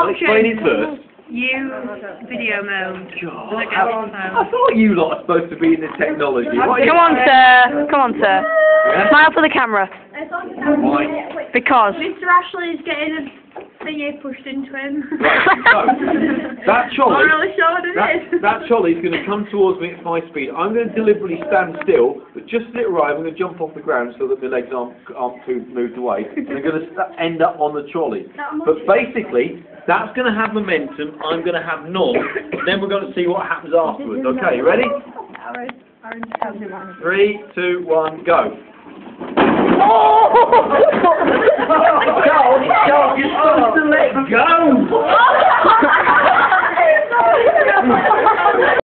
I'll explain it first. You video mode. God, Like I, a- I thought you lot are supposed to be in the technology. What Come on, sir. Come on, sir. Yeah? Smile for the camera. Why? Because. Mr. Ashley is getting a thingy pushed into him. Right, so, that trolley, I'm really sure what it that, is. that trolley's going to come towards me at high speed. I'm going to deliberately stand still, but just as it arrives, I'm going to jump off the ground so that my legs aren't, aren't too moved away. And I'm going to end up on the trolley. But basically, that's going to have momentum, I'm going to have none, then we're going to see what happens afterwards. Okay, you ready? Three, two, one, go. Joel, Joel, you're supposed to let go!